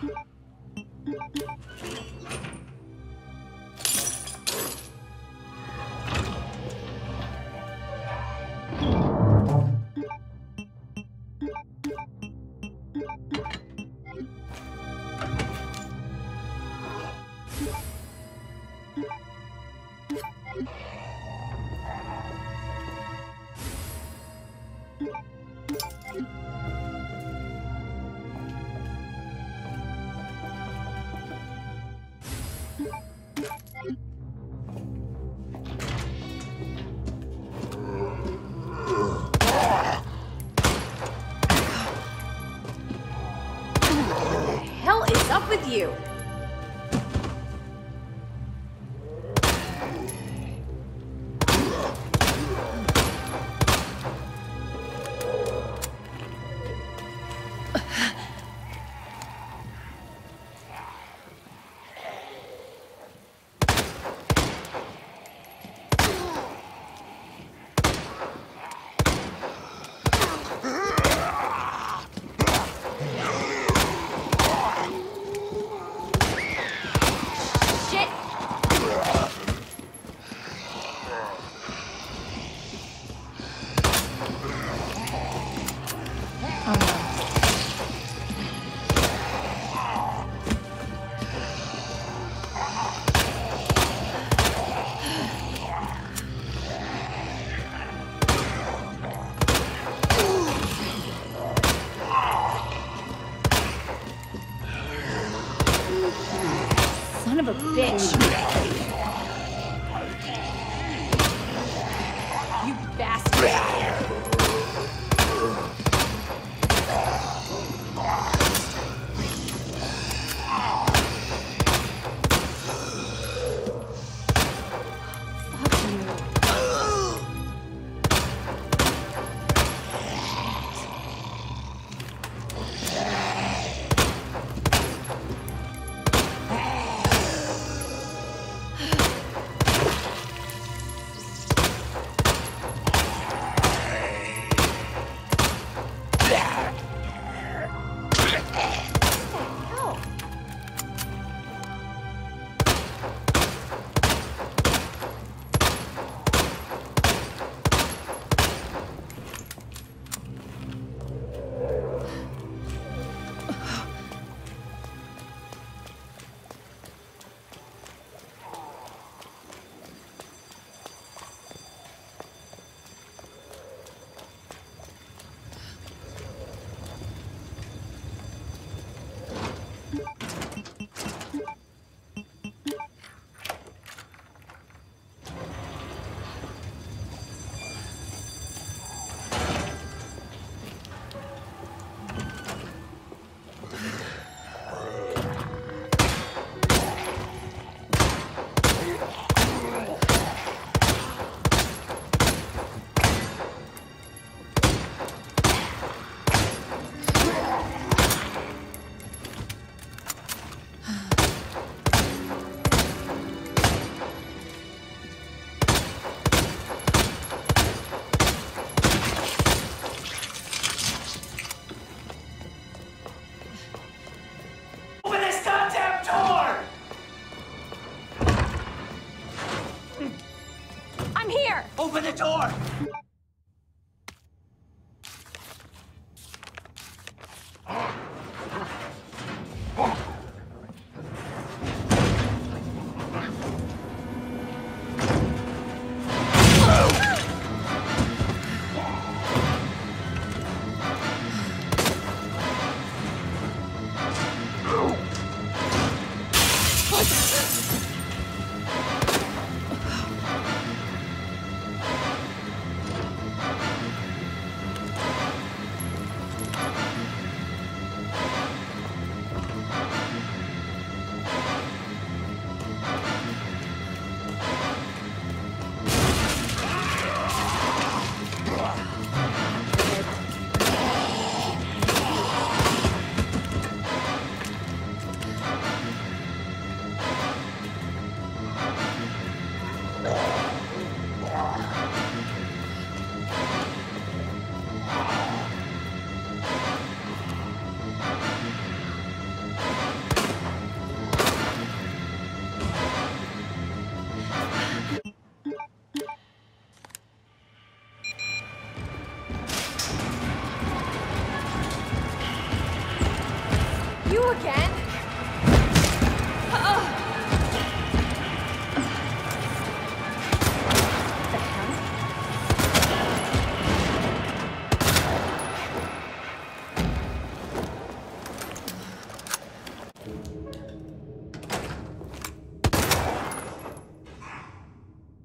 Thank you. Hell is up with you? Bitch.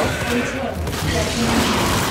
Oh, my God.